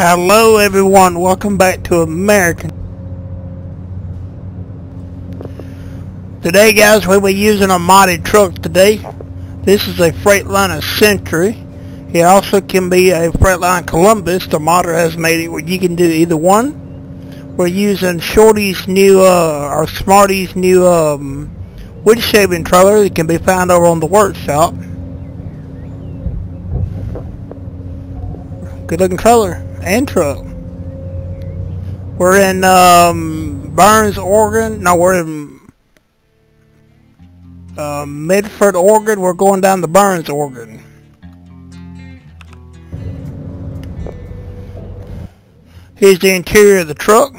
Hello everyone, welcome back to American. Today guys, we'll be using a modded truck today. This is a Freightliner Century. It also can be a Freightliner Columbus. The modder has made it where you can do either one. We're using Shorty's new, uh, or Smarty's new, um, wood shaving trailer. It can be found over on the workshop. Good looking trailer truck. We're in um, Burns, Oregon. No, we're in uh, Medford, Oregon. We're going down to Burns, Oregon. Here's the interior of the truck.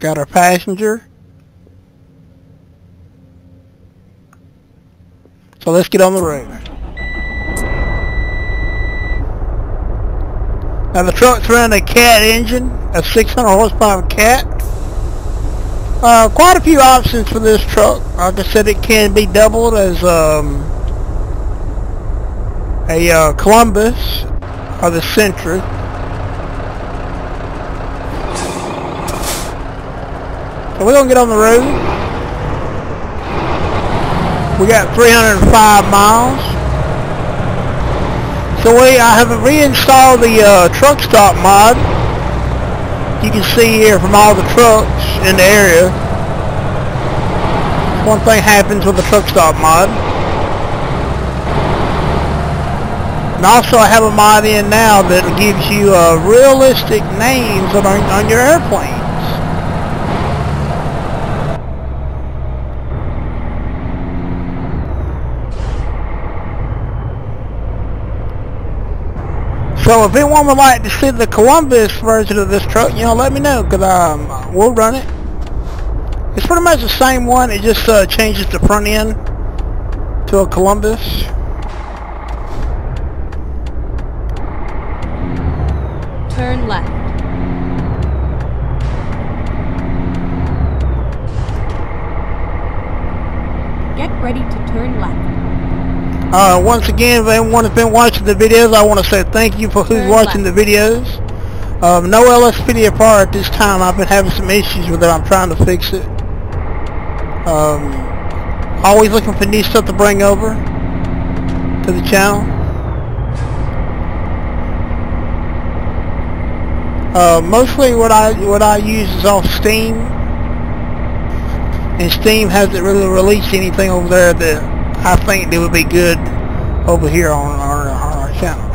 Got our passenger. So let's get on the road. The truck's running a cat engine, a 600 horsepower cat. Uh, quite a few options for this truck. Like I said, it can be doubled as um, a uh, Columbus or the Century. So we're going to get on the road. We got 305 miles. So we, I have reinstalled the uh, truck stop mod. You can see here from all the trucks in the area. One thing happens with the truck stop mod. And also I have a mod in now that gives you uh, realistic names on, on your airplane. So if anyone would like to see the Columbus version of this truck, you know, let me know, because um, we'll run it. It's pretty much the same one, it just uh, changes the front end to a Columbus. Turn left. Get ready to turn left. Uh, once again, if anyone has been watching the videos, I want to say thank you for who's Very watching the videos. Um, no LSPDFR at this time. I've been having some issues with it. I'm trying to fix it. Um, always looking for new stuff to bring over to the channel. Uh, mostly what I what I use is off Steam, and Steam hasn't really released anything over there that I think they would be good over here on our, on our channel.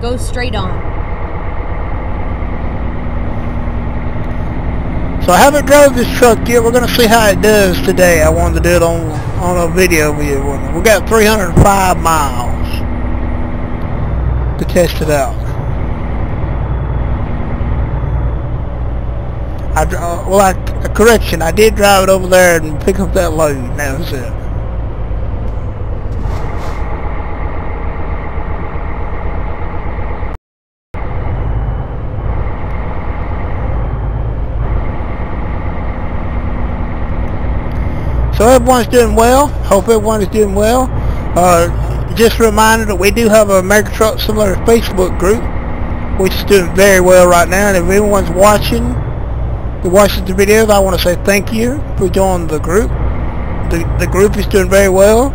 Go straight on. So I haven't drove this truck yet. We're going to see how it does today. I wanted to do it on on a video with you. We got 305 miles to test it out. I, uh, well, I, correction, I did drive it over there and pick up that load, Now it. So everyone's doing well. Hope everyone is doing well. Uh, just a reminder that we do have a American Truck Simulator Facebook group, which is doing very well right now. And if anyone's watching who watches the videos, I want to say thank you for joining the group. The, the group is doing very well.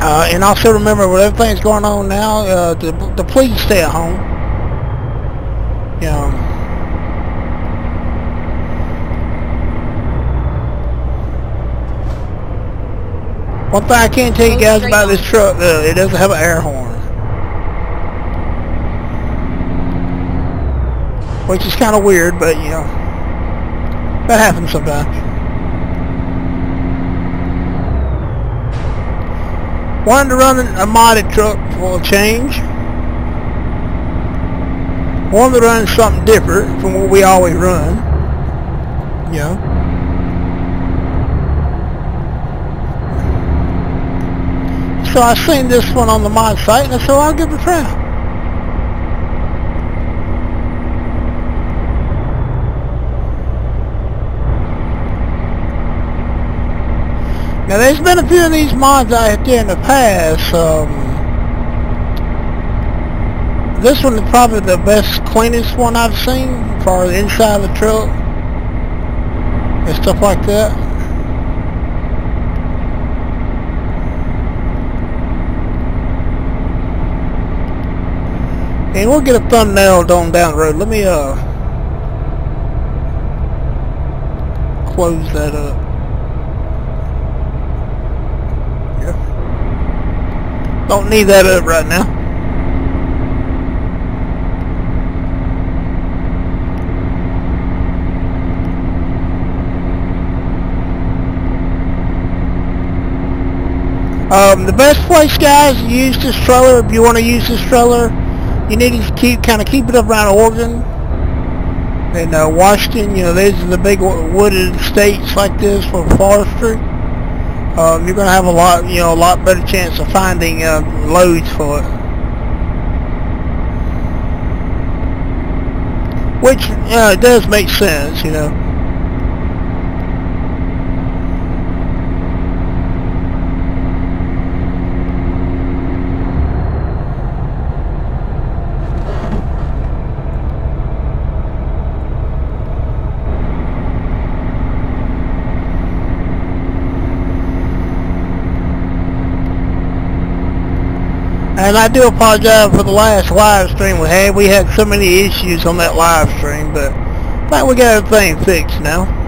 Uh, and also remember, with everything's going on now, uh, to, to please stay at home. You know, one thing I can tell you guys about this truck, uh, it doesn't have an air horn. Which is kind of weird, but you know, that happens sometimes. Wanted to run a modded truck for a change. Wanted to run something different from what we always run. You know. So I seen this one on the mod site and I said, well, I'll give it a try. Now there's been a few of these mods out there in the past. Um, this one is probably the best, cleanest one I've seen as far the inside the truck and stuff like that. And we'll get a thumbnail on down the road. Let me uh close that up. Don't need that up right now. Um, the best place, guys, to use this trailer, if you want to use this trailer, you need to keep kind of keep it up around Oregon and uh, Washington. You know, these are the big wooded states like this for forestry. Um, you're going to have a lot, you know, a lot better chance of finding uh, loads for it. Which uh, does make sense, you know. And I do apologize for the last live stream we had. We had so many issues on that live stream, but I think we got everything fixed now.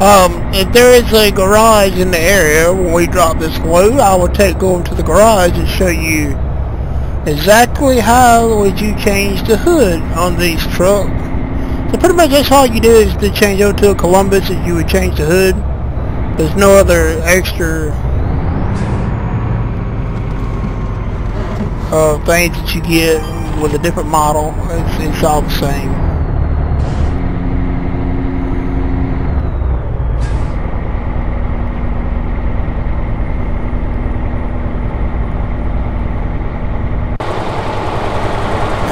Um, if there is a garage in the area when we drop this load, I will take go into the garage and show you exactly how would you change the hood on these trucks. So pretty much that's all you do is to change over to a Columbus and you would change the hood. There's no other extra uh, things that you get with a different model. It's, it's all the same.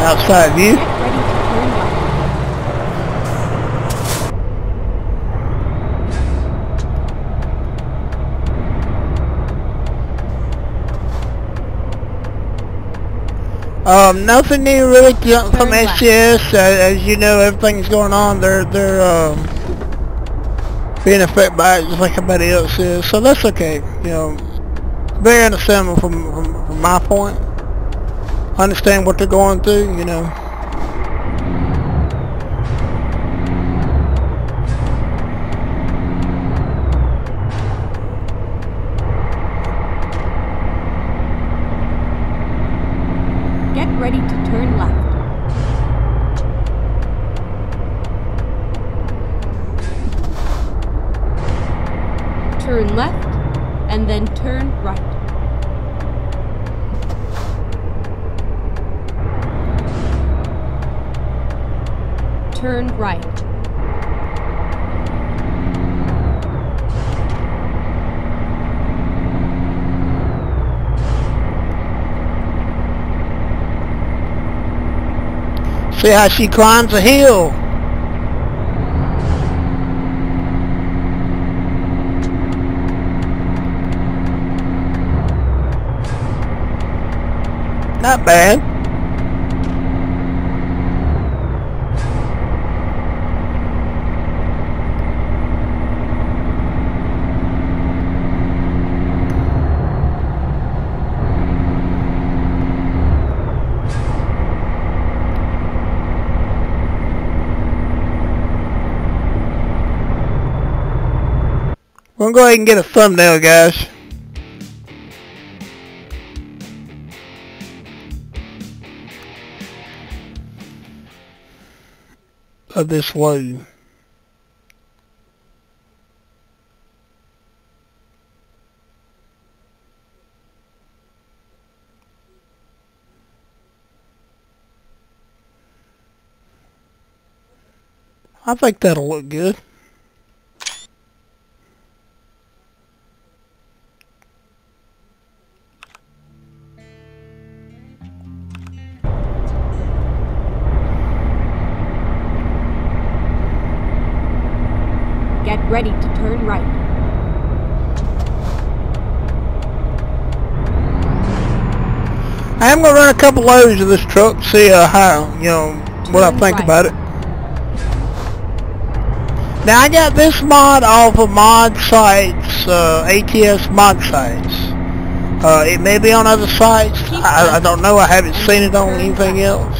Outside view. Um, nothing new really from SCS. Uh, as you know, everything's going on. They're they're um, being affected by it just like everybody else is. So that's okay. You know, very understandable from from, from my point understand what they're going through, you know. Get ready to turn left. Turn left and then turn right. Turn right. See how she climbs a hill. Not bad. Going to go ahead and get a thumbnail, guys. of this load. I think that'll look good. Ready to turn right. I am going to run a couple loads of this truck, see uh, how, you know, what I think right. about it. Now I got this mod off of mod sites, uh, ATS mod sites. Uh, it may be on other sites. I, I don't know. I haven't seen it on anything else.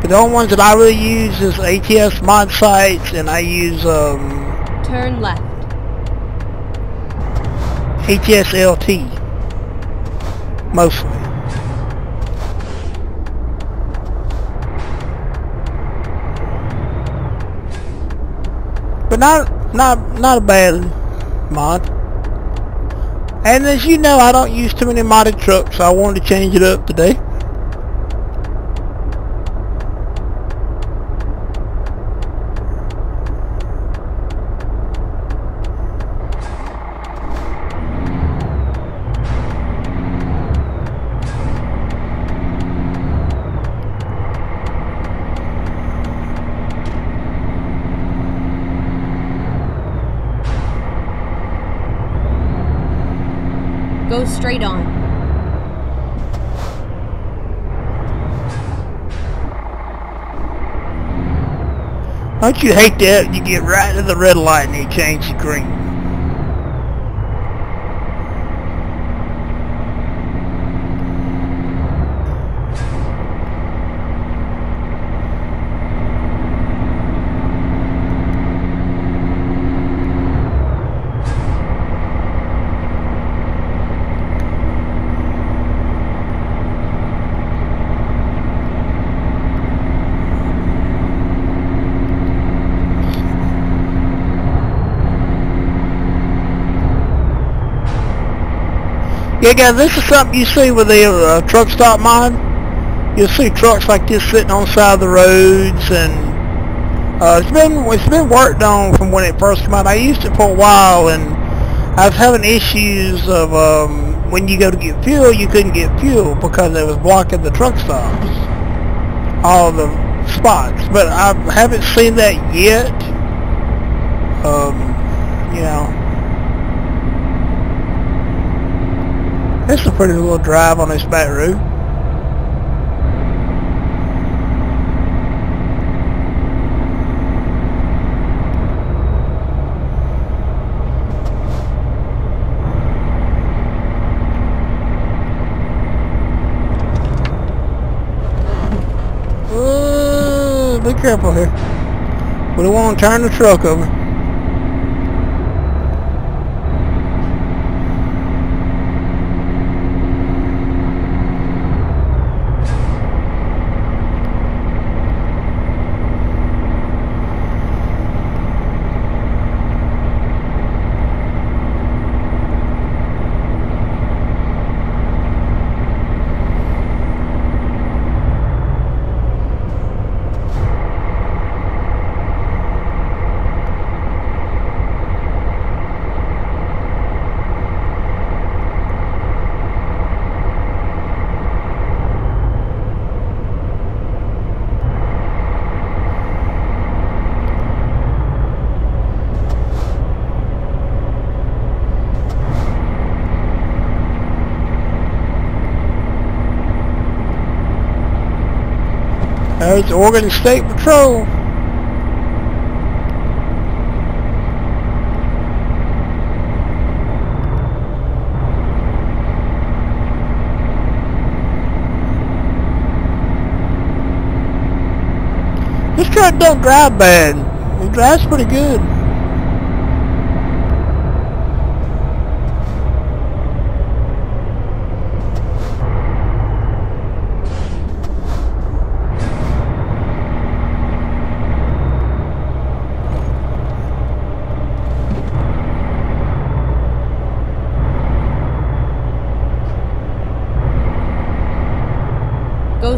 But the only ones that I really use is ATS mod sites, and I use um, Turn left. HSLT. LT mostly. But not not not a bad mod. And as you know, I don't use too many modded trucks, so I wanted to change it up today. Don't you hate that? You get right to the red light and they change to green. Guys, this is something you see with the uh, truck stop mod. You'll see trucks like this sitting on the side of the roads, and uh, it's been it's been worked on from when it first came out. I used it for a while, and I was having issues of um, when you go to get fuel, you couldn't get fuel because it was blocking the truck stops, all the spots. But I haven't seen that yet. Um, you know. It's a pretty little drive on this back road. Ooh, be careful here. We don't want to turn the truck over. There's the Oregon State Patrol. This truck don't drive bad. It drives pretty good.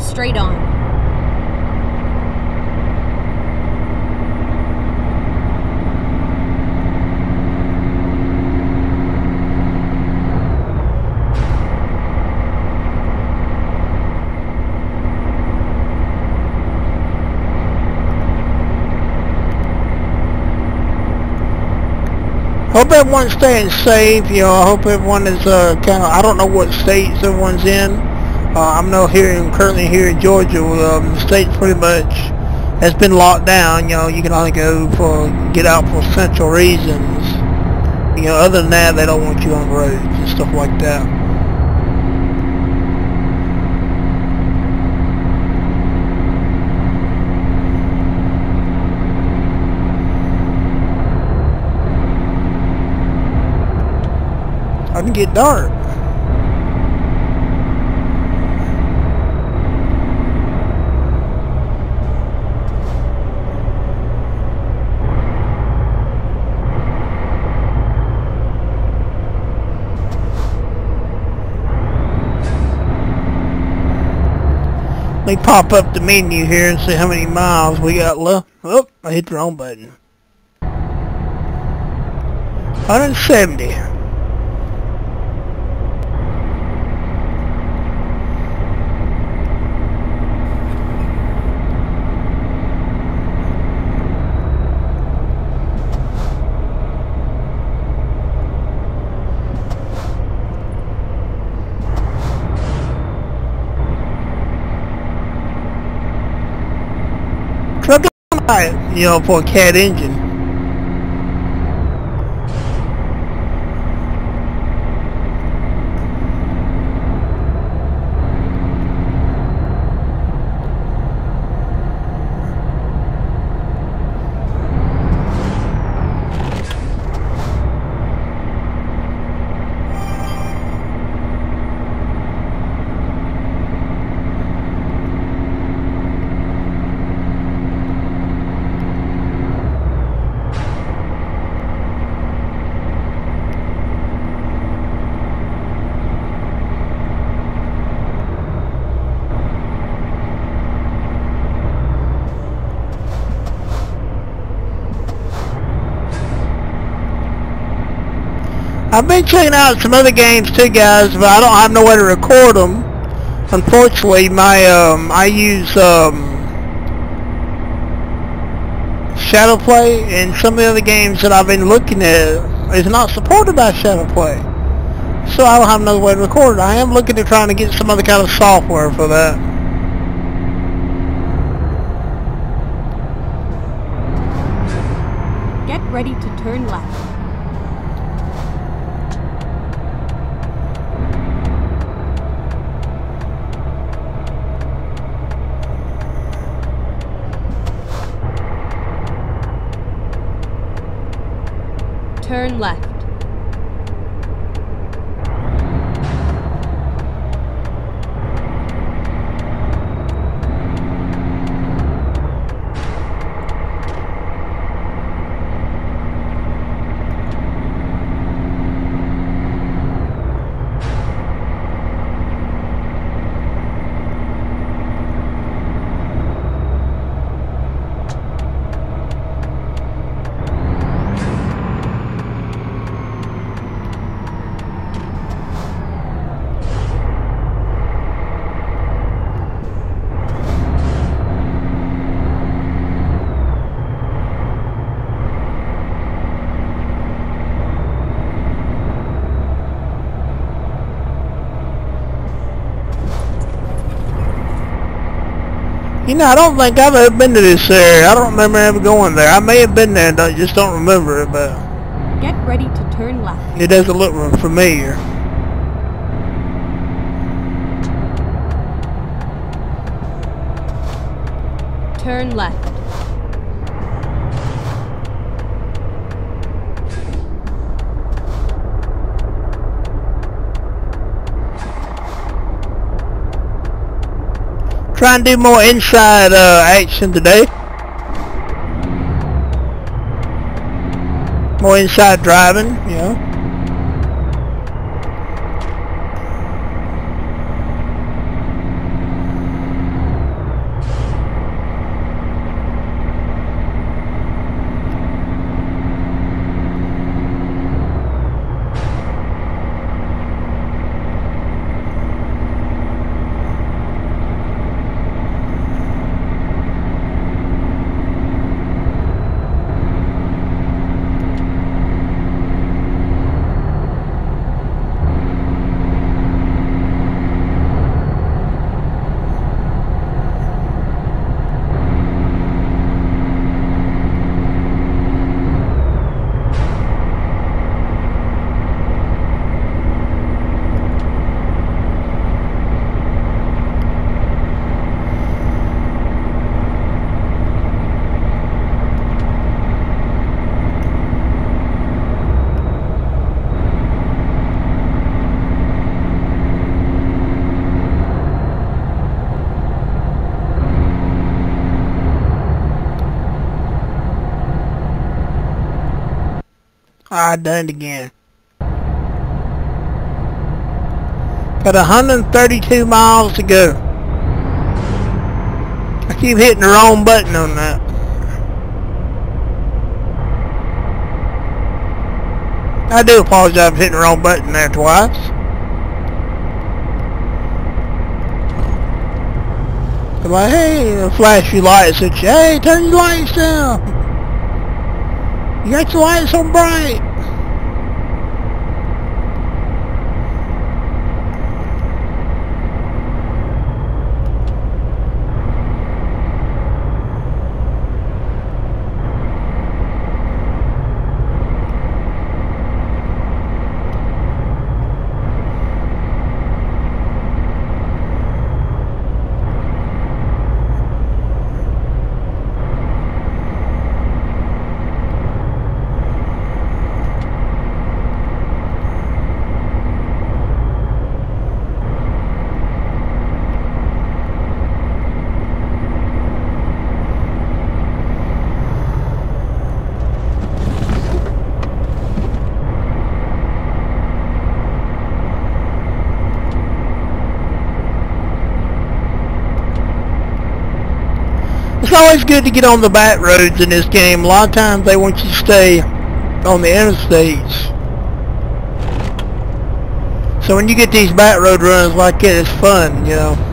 Straight on. Hope everyone's staying safe. You know, I hope everyone is uh, kind of. I don't know what states everyone's in. Uh, I'm not here, in, currently here in Georgia. Um, the state's pretty much has been locked down. You know, you can only go for get out for essential reasons. You know, other than that, they don't want you on the roads and stuff like that. I can get dark. Let me pop up the menu here and see how many miles we got left. Oh, I hit the wrong button. 170. Truck you know, for a cat engine. I've been checking out some other games too, guys, but I don't have no way to record them. Unfortunately, my um, I use um, Shadowplay, and some of the other games that I've been looking at is not supported by Shadowplay. So I don't have no way to record it. I am looking at trying to get some other kind of software for that. Get ready to turn left. Turn left. You know, I don't think I've ever been to this area. I don't remember ever going there. I may have been there, and I just don't remember it, but Get ready to turn left. it doesn't look familiar. Turn left. Try and do more inside uh, action today. More inside driving, you know. I done it again. Got 132 miles to go. I keep hitting the wrong button on that. I do apologize for hitting the wrong button there twice. I'm like, hey, flash your lights at. Hey, turn your lights down. You got your lights on bright. Always good to get on the back roads in this game. A lot of times they want you to stay on the interstates. So when you get these back road runs like it, it's fun, you know.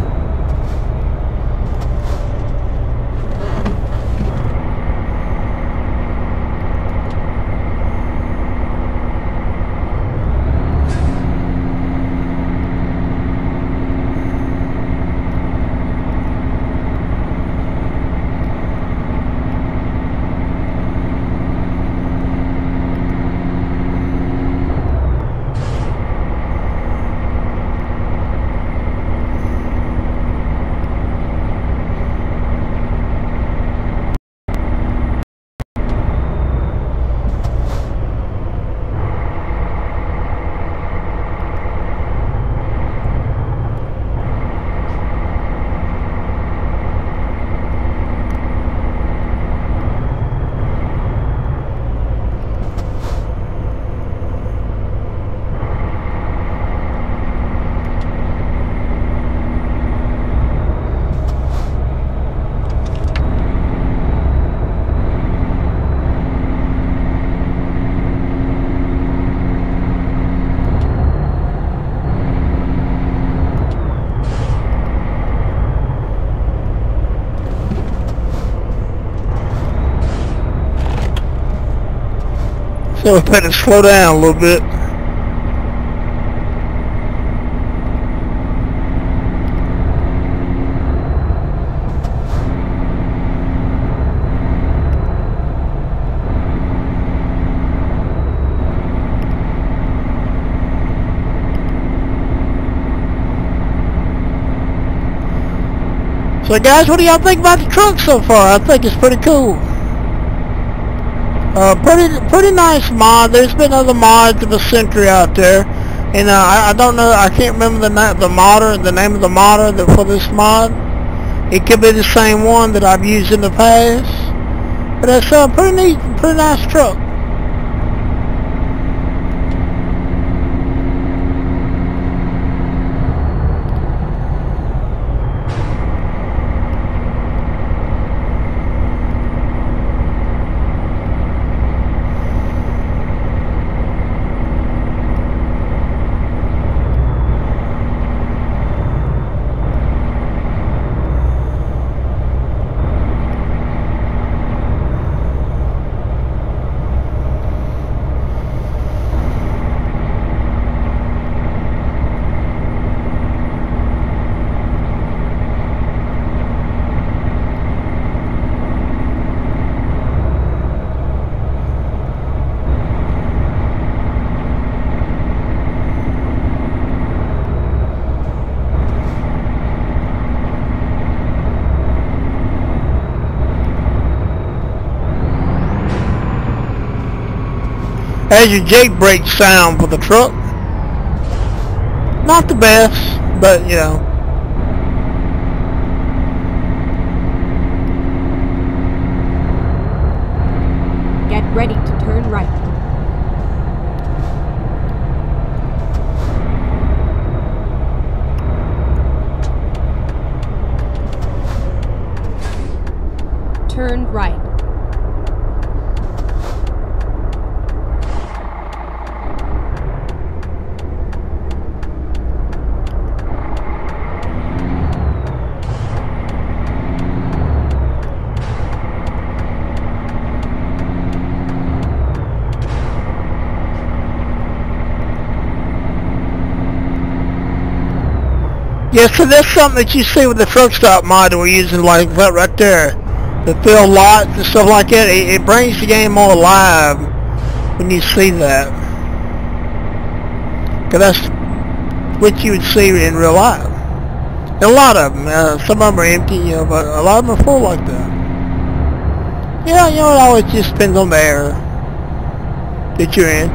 So we better slow down a little bit. So guys, what do y'all think about the truck so far? I think it's pretty cool. Uh, pretty pretty nice mod. There's been other mods of a Century out there, and uh, I, I don't know. I can't remember the the modder, the name of the modder that for this mod. It could be the same one that I've used in the past, but it's a pretty neat, pretty nice truck. Has your Jake brake sound for the truck. Not the best, but you know. Get ready to turn right. Turn right. Yeah, so that's something that you see with the truck stop mod we're using like that right there. The fill lots and stuff like that. It, it brings the game more alive when you see that. Cause that's what you would see in real life. A lot of them. Uh, some of them are empty, you know, but a lot of them are full like that. Yeah, you know, it always just depends on the area that you're in.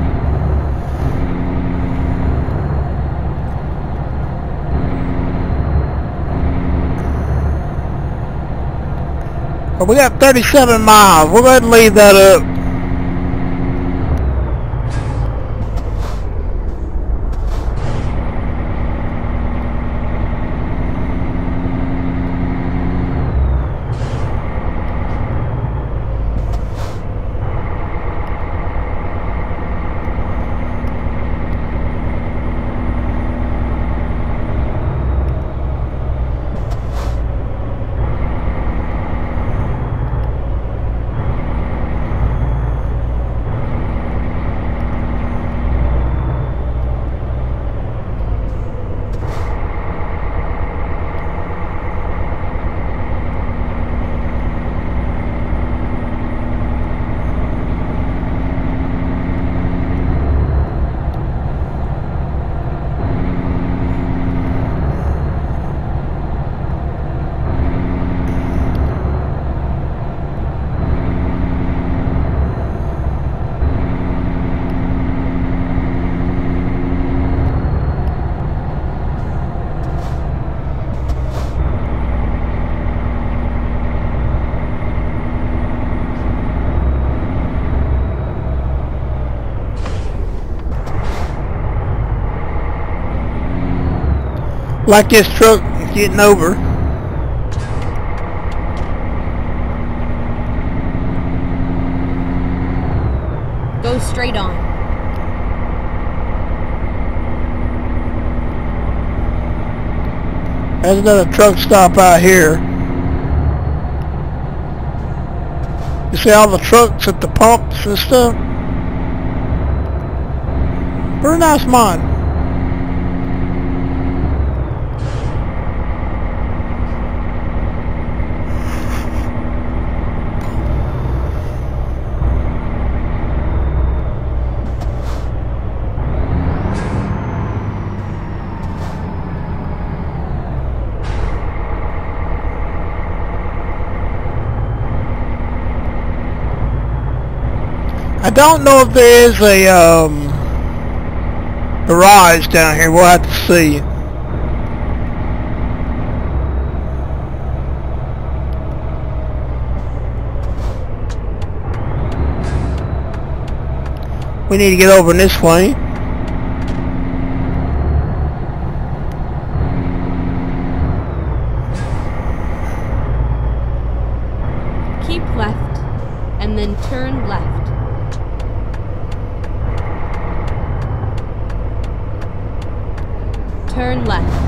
Well, we got 37 miles. We'll go ahead and leave that up. Like this truck is getting over. Go straight on. There's another truck stop out here. You see all the trucks at the pumps and stuff? Very nice mod. Don't know if there is a um, garage down here. We'll have to see. We need to get over in this way. Keep left, and then turn left. Turn left.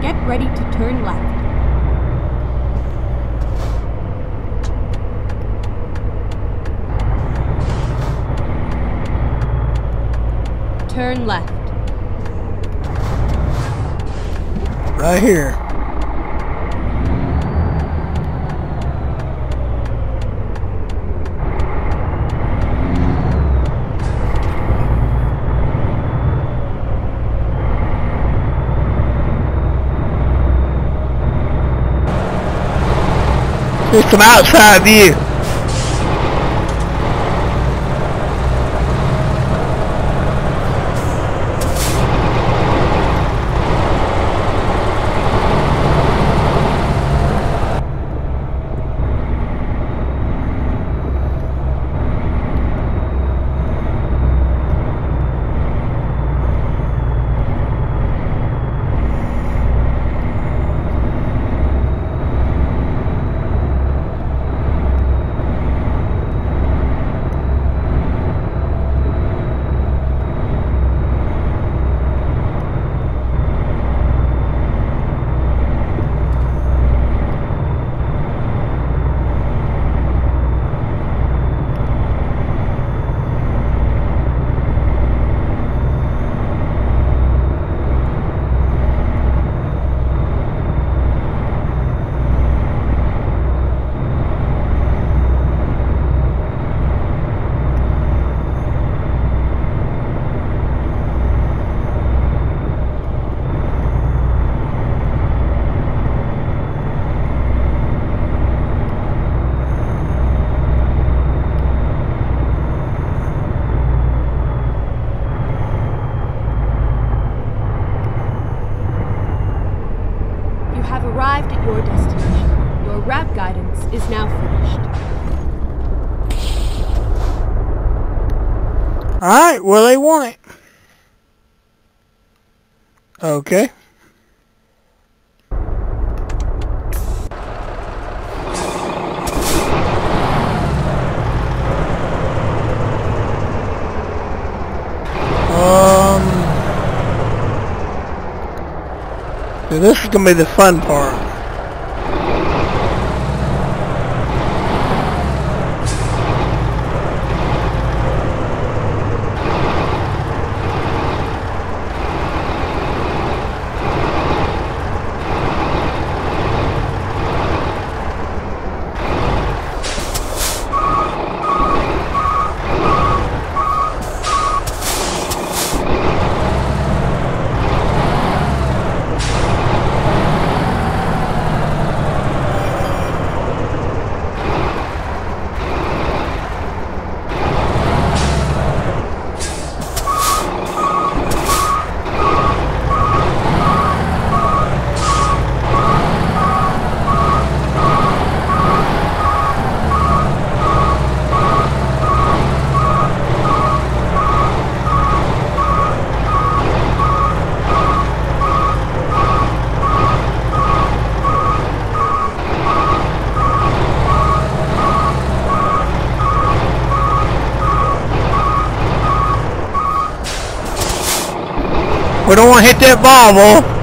Get ready to turn left. Turn left. Right here. Just some outside view. You have arrived at your destination. Your route guidance is now finished. Well they want it. Okay. Um, this is gonna be the fun part. We don't want to hit that Volvo.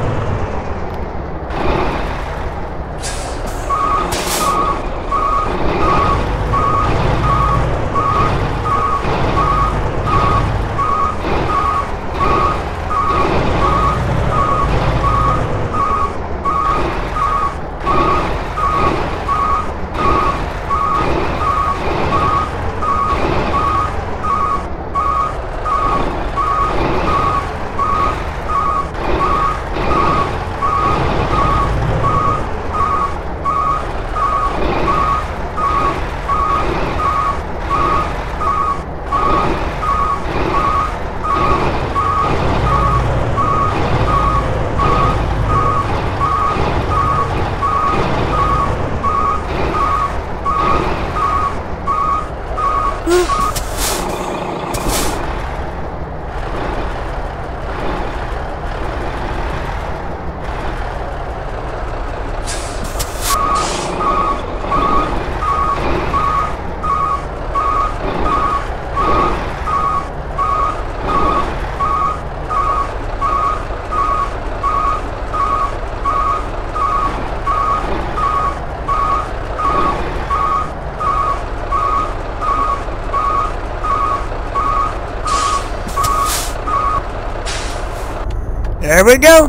There we go.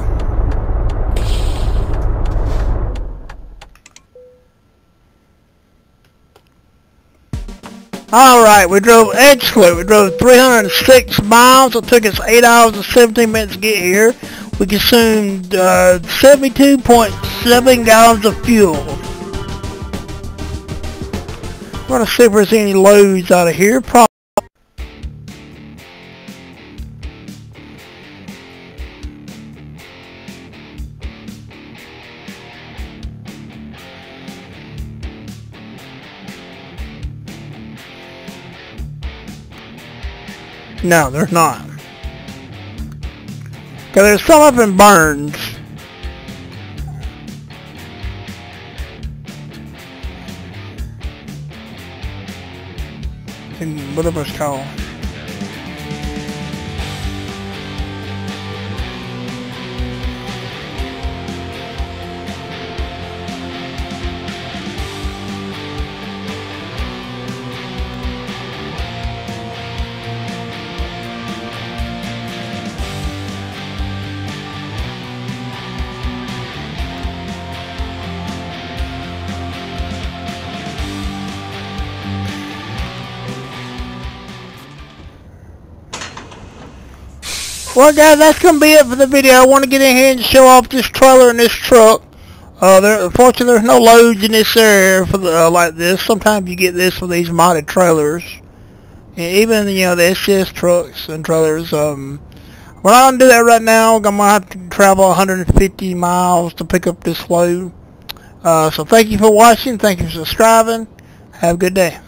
Alright, we drove excellent. We drove 306 miles. It took us 8 hours and 17 minutes to get here. We consumed uh, 72.7 gallons of fuel. We're going to see if there's any loads out of here. Probably No, there's not. Cause there's some up in Burns. In whatever it's called. Well guys, that's going to be it for the video. I want to get in here and show off this trailer and this truck. Uh, there, unfortunately, there's no loads in this area for the, uh, like this. Sometimes you get this for these modded trailers. And even, you know, the SCS trucks and trailers. Um, we're not going to do that right now. I'm going to have to travel 150 miles to pick up this load. Uh, so thank you for watching. Thank you for subscribing. Have a good day.